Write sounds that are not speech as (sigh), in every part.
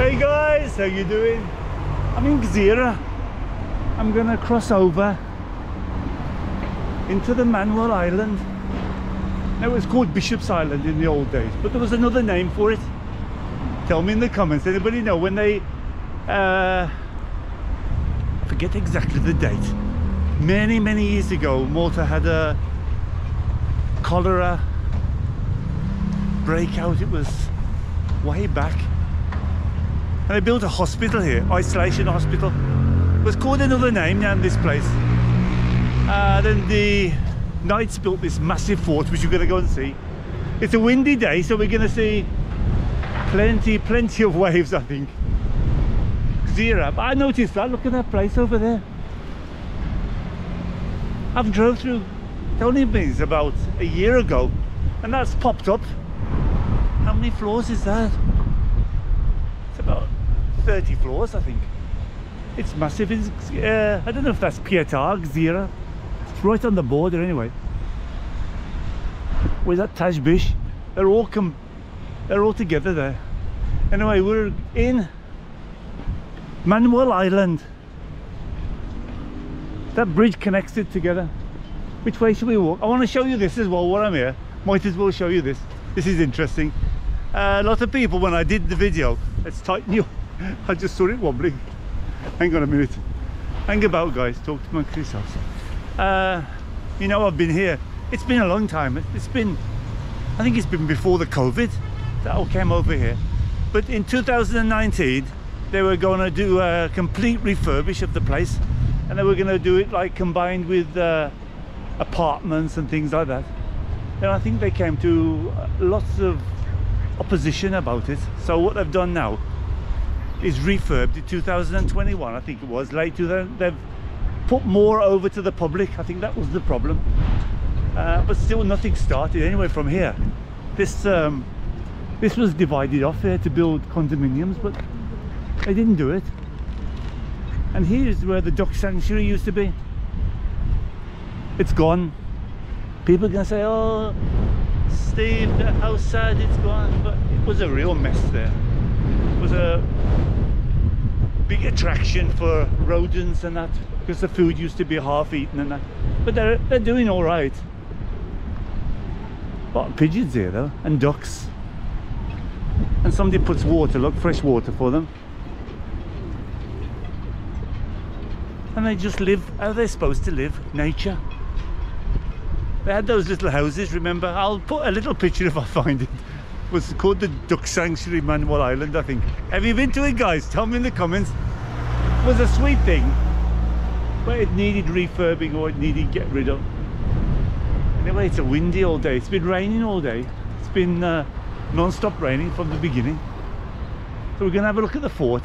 Hey guys, how you doing? I'm in Gzira. I'm gonna cross over into the Manoel Island. Now it was called Bishop's Island in the old days, but there was another name for it. Tell me in the comments, anybody know when they, uh, forget exactly the date. Many, many years ago, Malta had a cholera breakout. It was way back. And they built a hospital here, isolation hospital. It was called another name now in this place. Uh, then the Knights built this massive fort, which you're going to go and see. It's a windy day, so we're going to see plenty, plenty of waves, I think. Zira. But I noticed that. Look at that place over there. I've drove through Tony Beans about a year ago, and that's popped up. How many floors is that? It's about 30 floors, I think. It's massive. It's, uh, I don't know if that's Pietà, Gzira. It's right on the border anyway. Where's that Ta' Xbiex? They're all come, they're all together there. Anyway, we're in Manoel Island. That bridge connects it together. Which way should we walk? I want to show you this as well while I'm here. Might as well show you this. This is interesting. Uh, a lot of people, when I did the video, let's tighten you. (laughs) I just saw it wobbling. Hang on a minute. Hang about, guys. Talk to my yourselves. Uh, you know, I've been here. It's been a long time. It's been, I think it's been before the COVID that I came over here. But in 2019, they were going to do a complete refurbish of the place, and they were going to do it like combined with uh, apartments and things like that. And I think they came to lots of opposition about it. So what they've done now is refurbed in 2021 I think it was late 2000 they've put more over to the public I think that was the problem. Uh, but still nothing started anyway from here. This um, this was divided off here to build condominiums but they didn't do it. And here's where the duck sanctuary used to be. It's gone. People gonna say oh Steve how sad it's gone but it was a real mess there. It was a big attraction for rodents and that because the food used to be half eaten and that. But they're they're doing all right. Of pigeons here though and ducks. And somebody puts water look fresh water for them. And they just live how they're supposed to live nature. They had those little houses remember? I'll put a little picture if I find it was called the Duck Sanctuary Manoel Island I think. Have you been to it guys? Tell me in the comments. It was a sweet thing but it needed refurbing or it needed get rid of. Anyway it's a windy all day. It's been raining all day. It's been uh, non-stop raining from the beginning. So we're gonna have a look at the fort.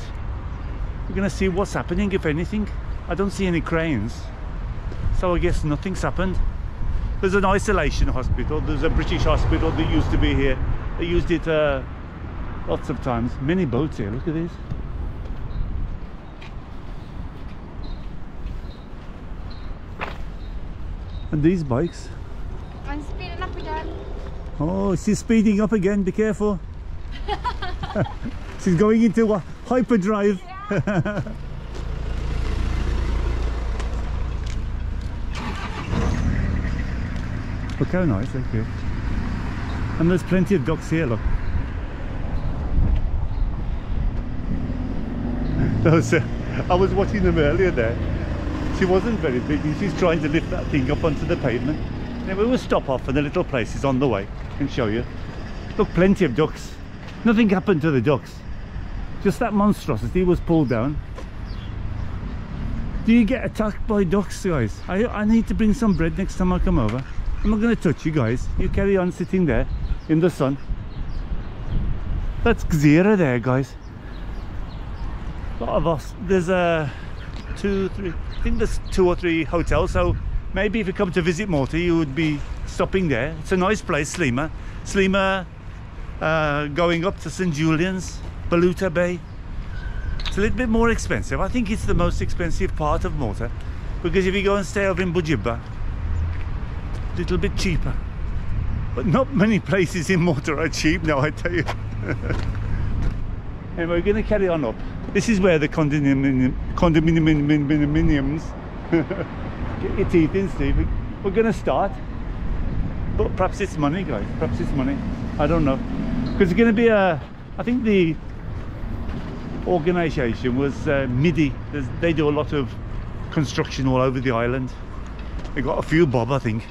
We're gonna see what's happening if anything. I don't see any cranes. So I guess nothing's happened. There's an isolation hospital. There's a British hospital that used to be here they used it uh, lots of times. Many boats here, look at these. And these bikes. I'm speeding up again. Oh, she's speeding up again, be careful. (laughs) she's going into a hyperdrive. Yeah. (laughs) Look how nice, thank you. And there's plenty of ducks here, look. (laughs) Those, uh, I was watching them earlier there. She wasn't very big she's trying to lift that thing up onto the pavement. Now we will stop off and the little place is on the way. and show you. Look, plenty of ducks. Nothing happened to the ducks. Just that monstrosity was pulled down. Do you get attacked by ducks, guys? I, I need to bring some bread next time I come over. I'm not going to touch you guys. You carry on sitting there in the sun. That's Gzira there, guys. A lot of us. There's a two, three. I think there's two or three hotels. So maybe if you come to visit Malta, you would be stopping there. It's a nice place, Sliema. Sliema, uh, going up to St Julian's, Balluta Bay. It's a little bit more expensive. I think it's the most expensive part of Malta because if you go and stay over in Bugibba, a little bit cheaper. But not many places in Malta are cheap now, I tell you. (laughs) And we're going to carry on up. This is where the condominium, condominiums (laughs) get your teeth in, Steve. We're going to start. But perhaps it's money, guys. Perhaps it's money. I don't know. Because it's going to be a, I think the organisation was uh, MIDI. There's, they do a lot of construction all over the island. They got a few bob, I think.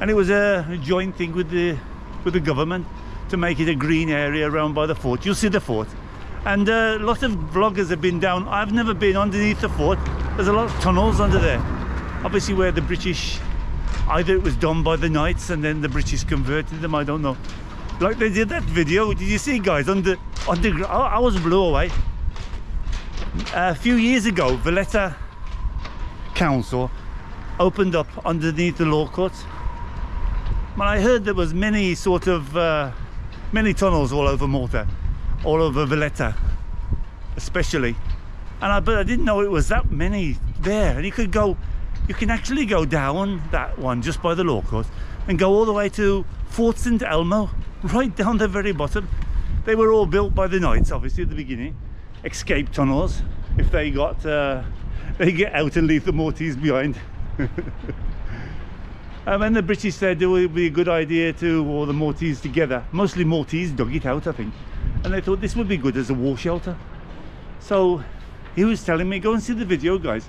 And it was a, a joint thing with the with the government to make it a green area around by the fort. You'll see the fort. And uh, lots of vloggers have been down. I've never been underneath the fort. There's a lot of tunnels under there. Obviously where the British, either it was done by the Knights and then the British converted them, I don't know. Like they did that video, did you see guys, under, underground, I, I was blown away. A few years ago, Valletta Council opened up underneath the law courts. Well, I heard there was many sort of, uh, many tunnels all over Malta all over Valletta especially. And I but I didn't know it was that many there. And you could go you can actually go down that one just by the law court and go all the way to Fort St Elmo (laughs) right down the very bottom. They were all built by the knights obviously at the beginning. Escape tunnels if they got uh, (laughs) they get out and leave the Maltese behind (laughs) um, and the British said it would be a good idea to all the Maltese together mostly Maltese dug it out I think. And they thought this would be good as a war shelter. So he was telling me go and see the video guys.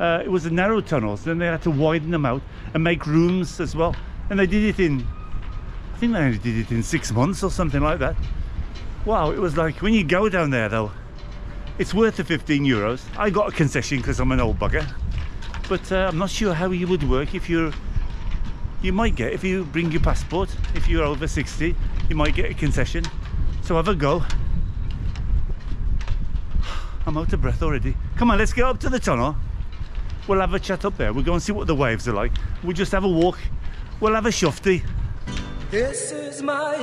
Uh, it was a narrow tunnels then they had to widen them out and make rooms as well. And they did it in I think they only did it in six months or something like that. Wow it was like when you go down there though it's worth the 15 euros. I got a concession because I'm an old bugger but uh, I'm not sure how you would work if you're you might get if you bring your passport if you're over 60 you might get a concession so have a go. I'm out of breath already. Come on, let's get up to the tunnel. We'll have a chat up there. We'll go and see what the waves are like. We'll just have a walk. We'll have a shufty. This is my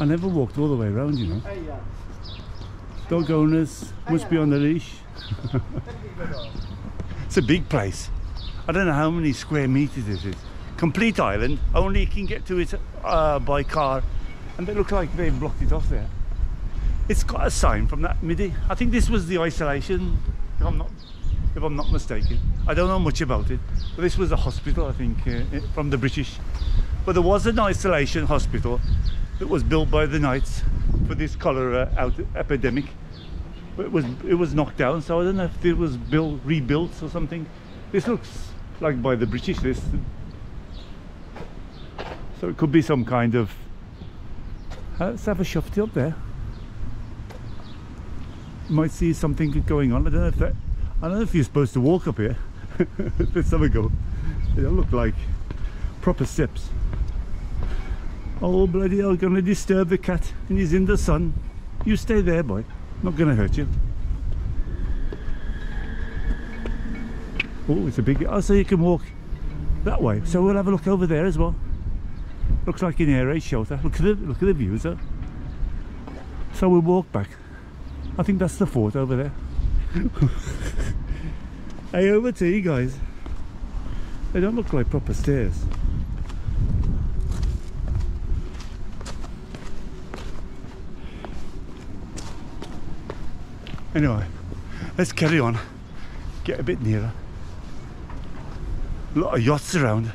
I never walked all the way around, you know. Dog owners must be on the leash. (laughs) it's a big place. I don't know how many square meters it is. Complete island, only you can get to it uh, by car. And they look like they've blocked it off there. It's got a sign from that MIDI. I think this was the isolation, if I'm not, if I'm not mistaken. I don't know much about it. But this was a hospital, I think, uh, from the British. But there was an isolation hospital that was built by the Knights for this cholera out epidemic. It was it was knocked down, so I don't know if it was built rebuilt or something. This looks like by the British this. So it could be some kind of uh, let's have a shufty up there. You might see something going on. I don't know if that I don't know if you're supposed to walk up here. (laughs) let's have a go. They don't look like proper steps. Oh bloody hell, gonna disturb the cat and he's in the sun. You stay there boy, not gonna hurt you. Oh, it's a big, oh so you can walk that way. So we'll have a look over there as well. Looks like an air raid shelter. Look at the, look at the views though. So we'll walk back. I think that's the fort over there. (laughs) hey, over to you guys. They don't look like proper stairs. Anyway, let's carry on. Get a bit nearer. A lot of yachts around.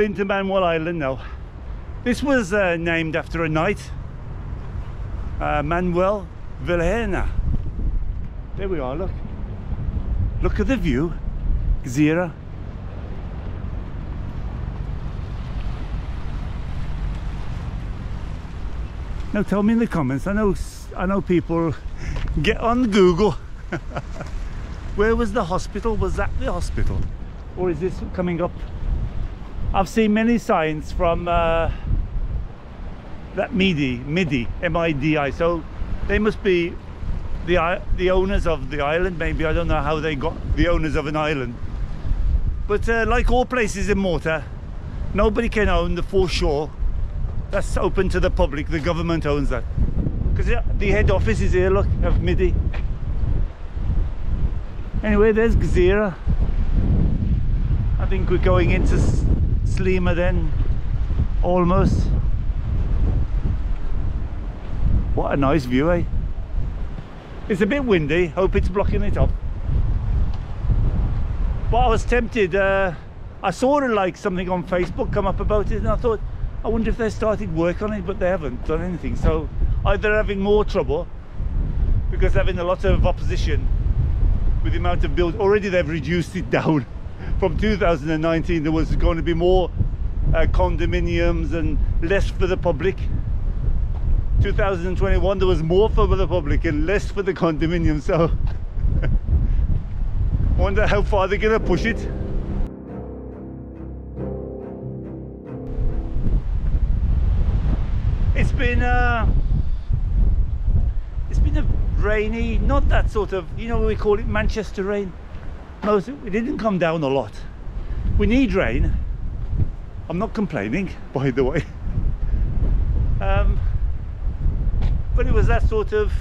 Into Manoel Island now. This was uh, named after a knight, uh, Manoel Vilhena. There we are, look. Look at the view, Gzira. Now tell me in the comments. I know I know people get on Google. (laughs) Where was the hospital? Was that the hospital? Or is this coming up? I've seen many signs from uh, that MIDI, MIDI, M-I-D-I. So they must be the the owners of the island. Maybe I don't know how they got the owners of an island. But uh, like all places in Malta, nobody can own the foreshore. That's open to the public. The government owns that. Because the head office is here. Look, of MIDI. Anyway, there's Gzira. I think we're going into Sliema then, almost. What a nice view, eh? It's a bit windy, hope it's blocking it up. But I was tempted, uh, I saw like something on Facebook come up about it and I thought, I wonder if they started work on it, but they haven't done anything. So either having more trouble because having a lot of opposition with the amount of build. Already they've reduced it (laughs) down. From 2019 there was going to be more uh, condominiums and less for the public. 2021 there was more for the public and less for the condominium so (laughs) wonder how far they're gonna push it it's been uh it's been a rainy not that sort of you know what we call it manchester rain most it didn't come down a lot. We need rain. I'm not complaining (laughs) by the way. Um but it was that sort of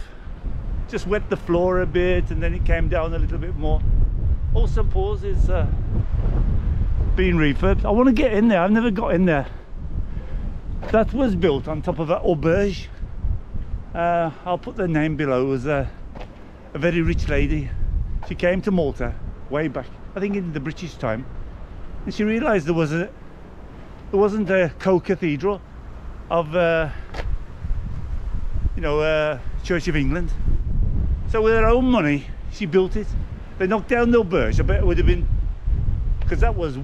just wet the floor a bit and then it came down a little bit more. All St Paul's is uh, being refurbed. I want to get in there. I've never got in there. That was built on top of an auberge. Uh, I'll put the name below it was a, a very rich lady. She came to Malta way back I think in the British time and she realized there was a there wasn't a co-cathedral of uh, you know, uh, Church of England. So with her own money, she built it. They knocked down the Auberge. I bet it would have been, because that was,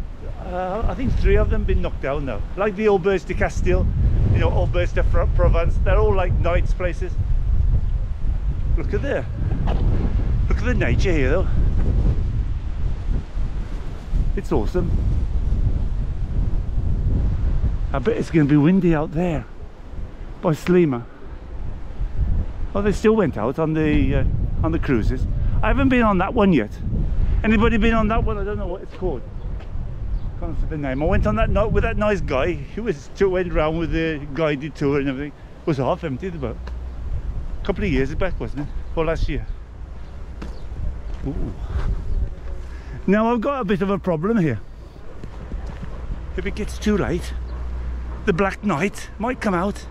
uh, I think three of them been knocked down now. Like the Auberge de Castile, you know, Auberge de Provence. They're all like nights places. Look at there. Look at the nature here though. It's awesome. I bet it's going to be windy out there by Sliema. Oh, they still went out on the uh, on the cruises. I haven't been on that one yet. Anybody been on that one? I don't know what it's called. Can't see the name. I went on that night with that nice guy. He was went round with the guided tour and everything. It was half empty the boat. A couple of years back, wasn't it? Or last year. Ooh. Now I've got a bit of a problem here. If it gets too late, the Black Knight might come out.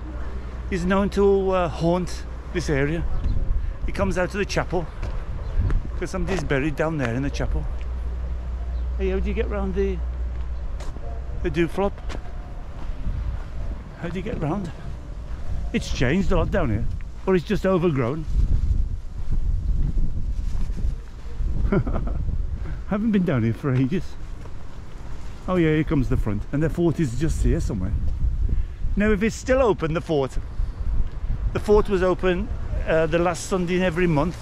He's known to uh, haunt this area. He comes out to the chapel because somebody's buried down there in the chapel. Hey, how do you get round the the do flop? How do you get round? It's changed a lot down here, or it's just overgrown. (laughs) Haven't been down here for ages. Oh yeah, here comes the front, and the fort is just here somewhere. Now, if it's still open, the fort, the fort was open uh, the last Sunday in every month.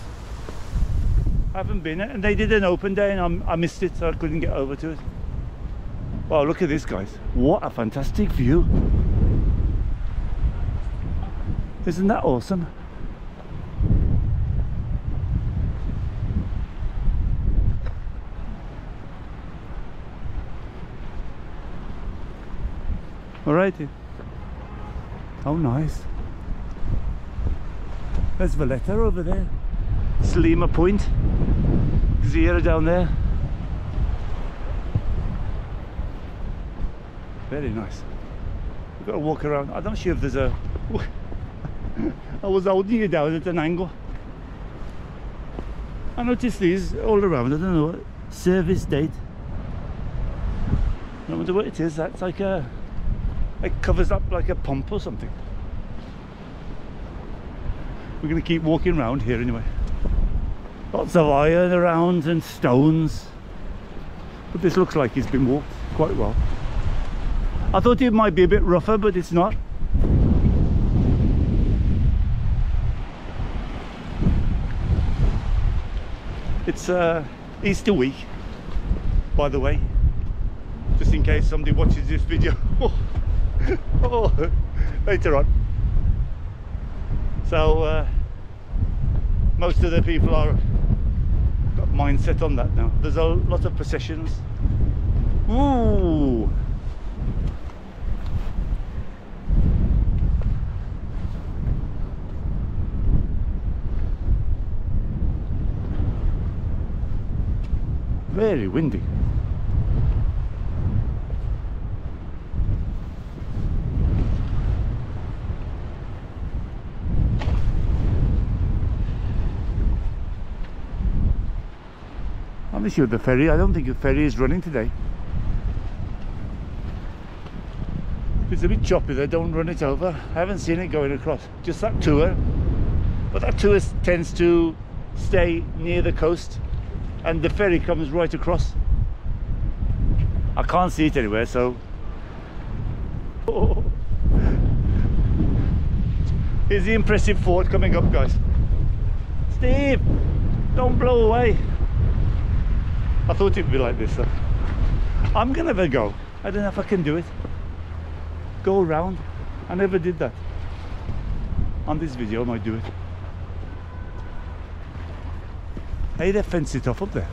I haven't been, and they did an open day, and I'm, I missed it, so I couldn't get over to it. Wow, look at this, guys! What a fantastic view! Isn't that awesome? Alrighty. How nice. There's Valletta over there. Sliema Point. Zero down there. Very nice. We've got to walk around. I'm not sure if there's a. (laughs) I was holding you down at an angle. I noticed these all around. I don't know what service date. I wonder what it is. That's like a. It covers up like a pump or something. We're going to keep walking around here anyway. Lots of iron around and stones. But this looks like it's been walked quite well. I thought it might be a bit rougher, but it's not. It's uh, Easter week, by the way, just in case somebody watches this video. (laughs) (laughs) oh, later on. So uh, most of the people are got mindset on that now. There's a lot of processions. Ooh. Very windy. Sure the ferry, I don't think the ferry is running today. It's a bit choppy there, don't run it over. I haven't seen it going across, just that tour. But that tour tends to stay near the coast and the ferry comes right across. I can't see it anywhere, so. Oh. (laughs) Here's the impressive fort coming up, guys. Steve, don't blow away. I thought it'd be like this. Though. I'm gonna have a go. I don't know if I can do it. Go around. I never did that. On this video, I might do it. Hey, they fence it off up there.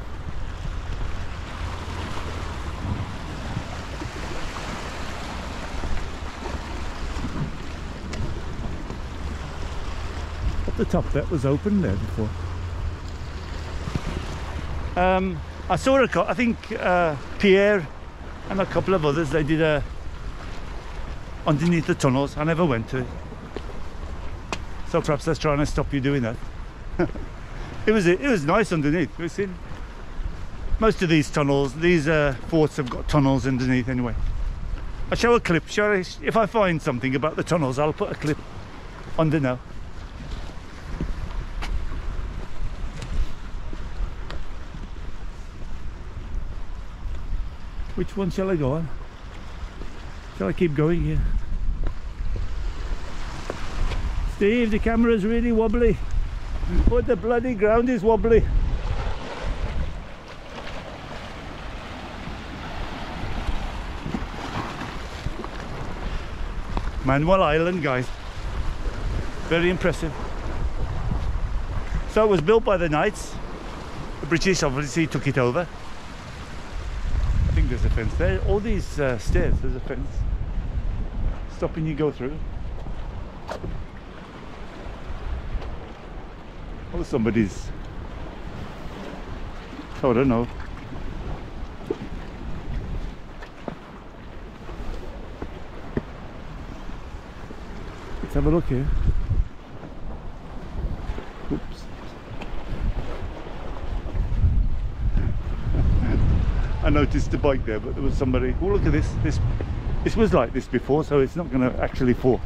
Up the top that was open there before. Um, I saw a I think uh, Pierre and a couple of others they did a underneath the tunnels. I never went to it. So perhaps that's trying to stop you doing that. (laughs) it was it was nice underneath. We've seen most of these tunnels, these uh, forts have got tunnels underneath anyway. I'll show a clip. Show I, if I find something about the tunnels, I'll put a clip under now. Which one shall I go on? Shall I keep going here? Steve, the camera's really wobbly. What the bloody ground is wobbly. Manoel Island, guys. Very impressive. So it was built by the Knights. The British obviously took it over. There's a fence there. All these uh, stairs, there's a fence. Stopping you go through. Oh, somebody's. Oh, I don't know. Let's have a look here. Noticed the bike there, but there was somebody. Oh, look at this. This this was like this before, so it's not going to actually fall.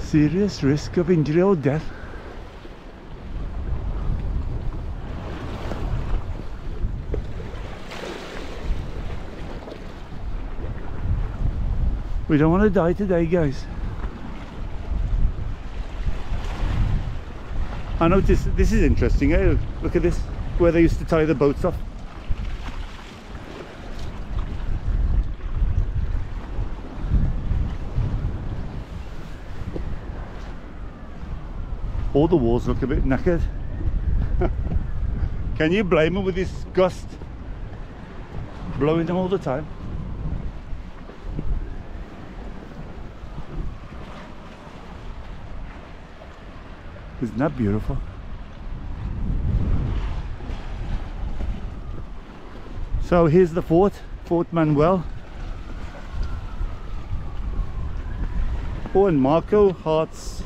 Serious risk of injury or death. We don't want to die today, guys. I noticed this is interesting. Eh? Look at this, where they used to tie the boats off. All the walls look a bit knackered. (laughs) Can you blame them with this gust blowing them all the time? Isn't that beautiful? So here's the fort, Fort Manoel. Oh, and Marco Hearts.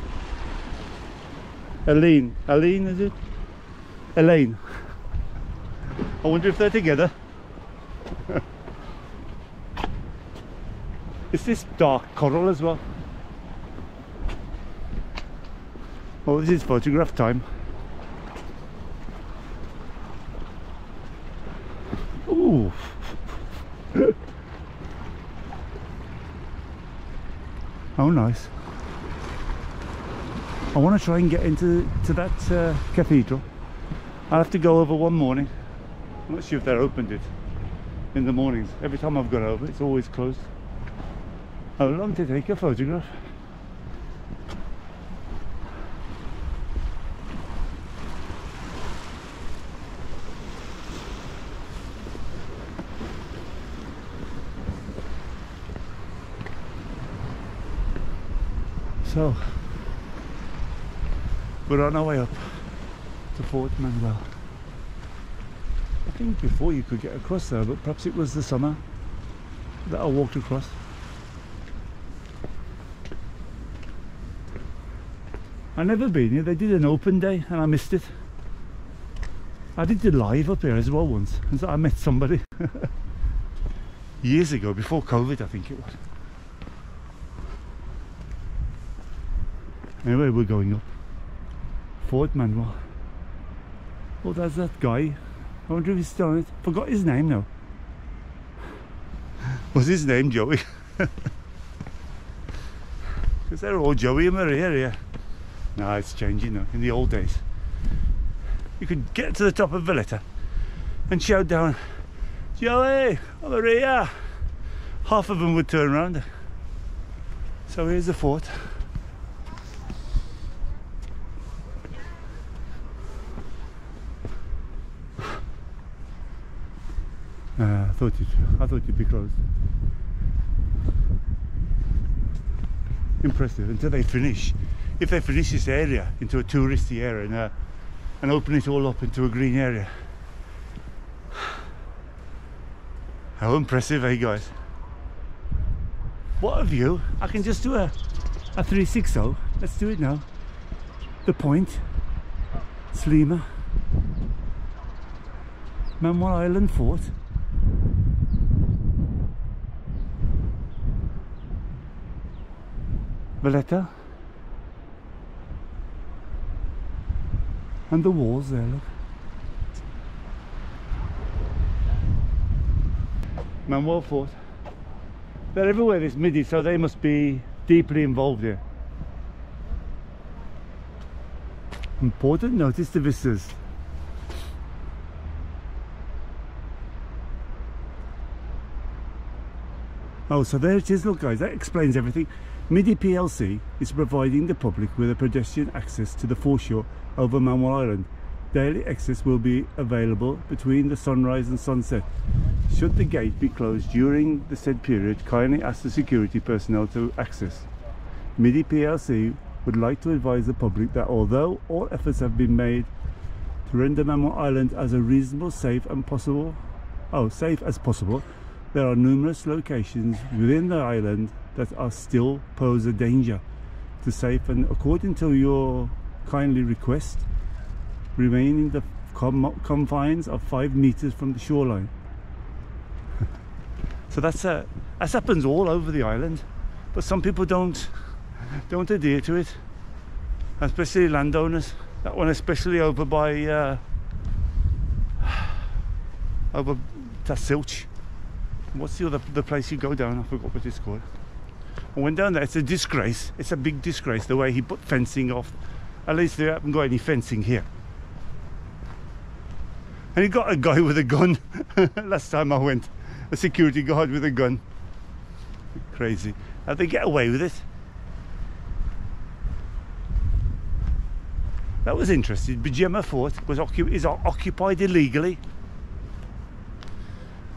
Elaine. Elaine, is it? Elaine. (laughs) I wonder if they're together. (laughs) is this dark coral as well? Oh, this is photograph time. Ooh. (laughs) oh, nice. I want to try and get into to that uh, cathedral. I'll have to go over one morning. I'm not sure if they're opened it in the mornings. Every time I've gone over, it's always closed. How long to take a photograph? So, we're on our way up to Fort Manoel. I think before you could get across there, but perhaps it was the summer that I walked across. I never been here. They did an open day and I missed it. I did the live up here as well once, and so I met somebody (laughs) years ago, before COVID, I think it was. Anyway, we're going up. Fort Manoel. Oh, there's that guy. I wonder if he's still on it. Forgot his name now. (laughs) Was his name Joey? (laughs) Because they're all Joey and Maria here. No, it's changing now. In the old days, you could get to the top of Valletta and shout down, Joey, Maria. Half of them would turn around. So here's the fort. Uh, I thought it. I thought it'd be closed. Impressive until they finish. If they finish this area into a touristy area and, uh, and open it all up into a green area. How impressive, eh, guys? What a view! I can just do a a 360. Let's do it now. The point, Sliema. Manoel Island Fort. Valletta. And the walls there, look. Manoel Fort. They're everywhere this midi, so they must be deeply involved here. Important notice to visitors. Oh, so there it is, look guys, that explains everything. MIDI PLC is providing the public with a pedestrian access to the foreshore over Manoel Island. Daily access will be available between the sunrise and sunset. Should the gate be closed during the said period, kindly ask the security personnel to access. MIDI PLC would like to advise the public that although all efforts have been made to render Manoel Island as a reasonable, safe and possible, oh, safe as possible, there are numerous locations within the island that are still pose a danger to safe and according to your kindly request, remain in the confines of five meters from the shoreline. (laughs) so that's uh, that happens all over the island, but some people don't don't adhere to it, especially landowners. That one, especially over by uh, (sighs) over Tassilch. What's the other the place you go down? I forgot what it's called. I went down there. It's a disgrace. It's a big disgrace the way he put fencing off. At least they haven't got any fencing here. And he got a guy with a gun. (laughs) Last time I went, a security guard with a gun. Crazy. How they get away with it? That was interesting. Bajema Fort was is occupied illegally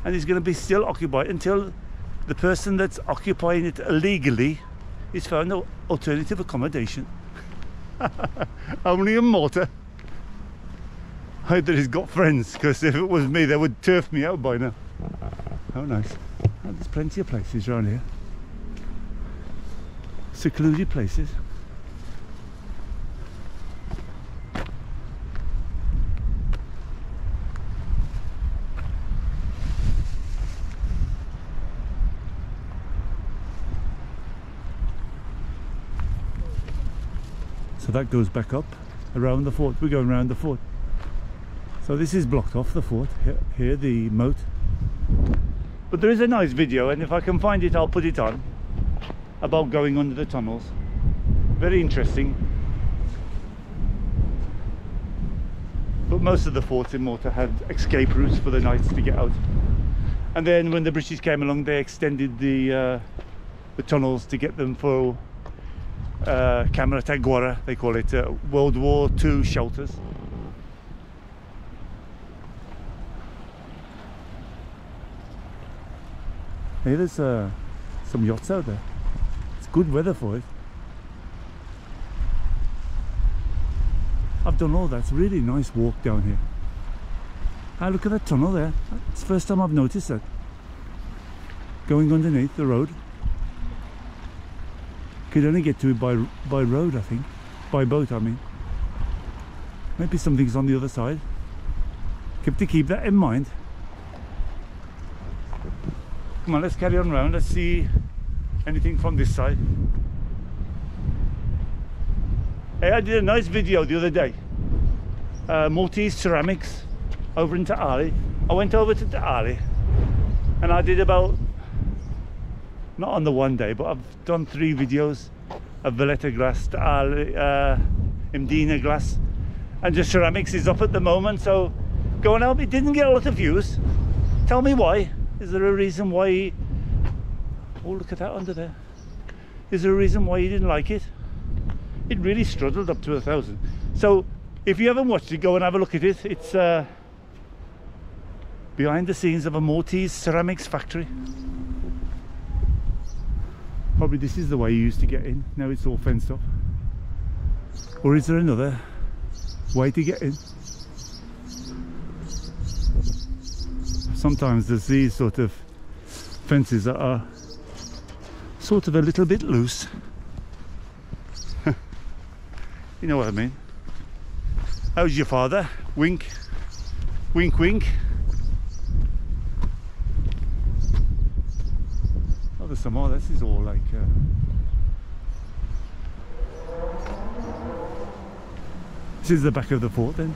and is going to be still occupied until the person that's occupying it illegally is found alternative accommodation. (laughs) Only in Malta. I hope that he's got friends because if it was me they would turf me out by now. Oh nice. Oh, there's plenty of places around here. Secluded places. so that goes back up around the fort. We're going around the fort. So this is blocked off the fort. Here, here the moat. But there is a nice video and if I can find it I'll put it on about going under the tunnels. Very interesting. But most of the forts in Malta had escape routes for the knights to get out. And then when the British came along they extended the uh, the tunnels to get them for uh, Guerra, they call it, uh, World War II shelters. Hey, there's uh, some yachts out there. It's good weather for it. I've done all that. It's really nice walk down here. Ah, look at that tunnel there. It's the first time I've noticed that. Going underneath the road. Could only get to it by by road, I think. By boat, I mean. Maybe something's on the other side. Keep to keep that in mind. Come on, let's carry on round. Let's see anything from this side. Hey, I did a nice video the other day. Uh, Maltese ceramics over in Ta' Qali. I went over to Ta' Qali and I did about, not on the one day, but I've done three videos of Valletta glass, Ta' Qali, uh, Mdina glass, and just ceramics is up at the moment. So go and help. It didn't get a lot of views. Tell me why. Is there a reason why? Oh, look at that under there. Is there a reason why you didn't like it? It really struggled up to a thousand. So if you haven't watched it, go and have a look at it. It's uh, behind the scenes of a Maltese ceramics factory. Probably this is the way you used to get in. Now it's all fenced off. Or is there another way to get in? sometimes there's these sort of fences that are sort of a little bit loose. (laughs) you know what I mean? How's your father? Wink. Wink, wink. Oh, there's. This is all like. Uh... This is the back of the fort then.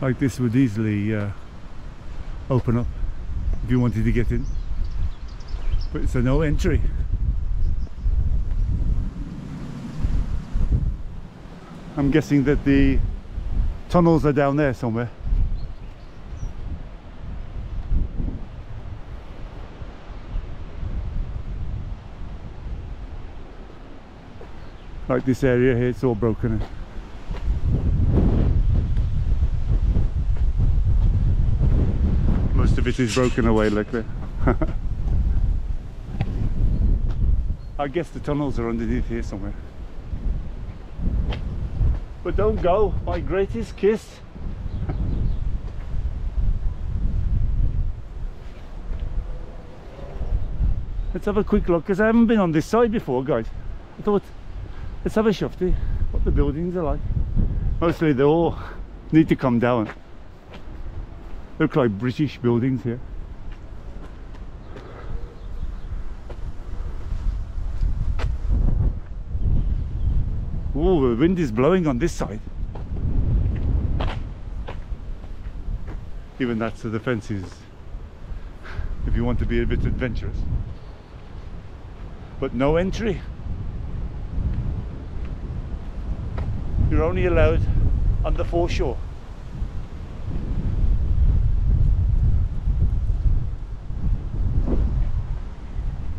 like this would easily uh, open up if you wanted to get in but it's a no entry I'm guessing that the tunnels are down there somewhere like this area here it's all broken. Most of it is broken away like. (laughs) I guess the tunnels are underneath here somewhere. But don't go, my greatest kiss. let's have a quick look because I haven't been on this side before guys. I thought let's have a shufty what the buildings are like. Mostly they all need to come down. Look like British buildings here. Oh, the wind is blowing on this side. Even that's the fences if you want to be a bit adventurous. But no entry. You're only allowed on the foreshore.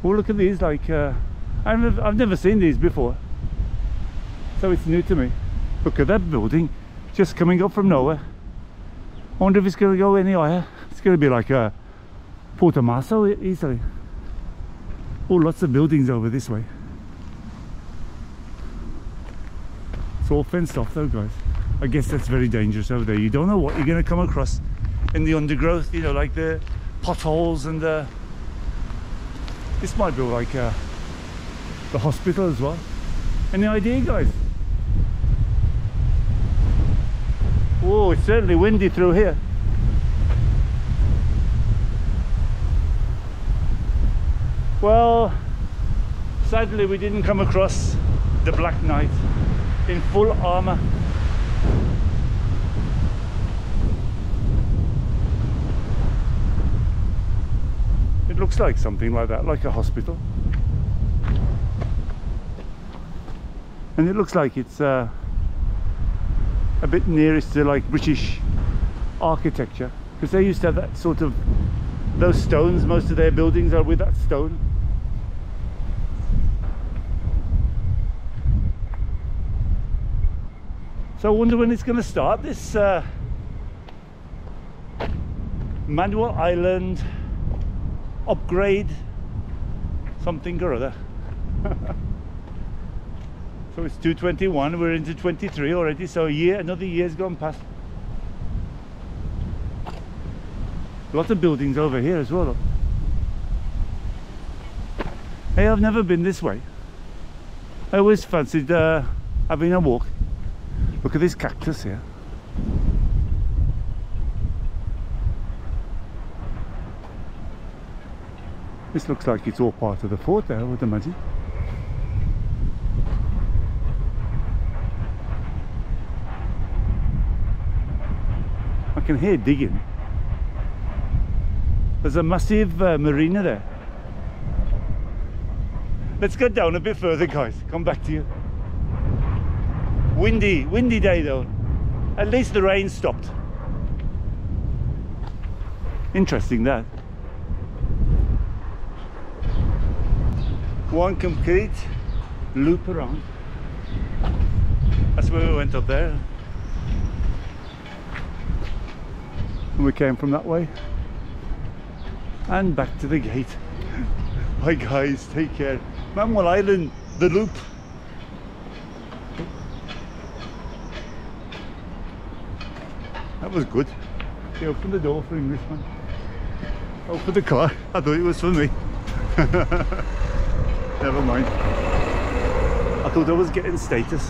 Oh, look at these, like, uh, I've, I've never seen these before. So it's new to me. Look at that building, just coming up from nowhere. I wonder if it's going to go any higher. It's going to be like a Portomaso easily. Oh, lots of buildings over this way. It's all fenced off though, guys. I guess that's very dangerous over there. You don't know what you're going to come across in the undergrowth, you know, like the potholes and the this might be like uh, the hospital as well. Any idea, guys? Oh, it's certainly windy through here. Well, sadly we didn't come across the Black Knight in full armor It looks like something like that, like a hospital. and it looks like it's uh, a bit nearest to like British architecture because they used to have that sort of those stones most of their buildings are with that stone. So I wonder when it's going to start this uh, Manoel Island upgrade something or other so it's 221 we're into 23 already so a year another year's gone past. Lots of buildings over here as well. Hey I've never been this way. I always fancied uh, having a walk. Look at this cactus here. This looks like it's all part of the fort there, I would imagine. Can hear digging. There's a massive uh, marina there. Let's go down a bit further, guys. Come back to you. Windy, windy day though. At least the rain stopped. Interesting that. one complete loop around that's where we went up there and we came from that way. And back to the gate. (laughs) Bye guys. Take care. Manoel Island the loop. That was good. They opened the door for Englishman opened oh, the car. I thought it was for me. (laughs) Never mind. I thought I was getting status.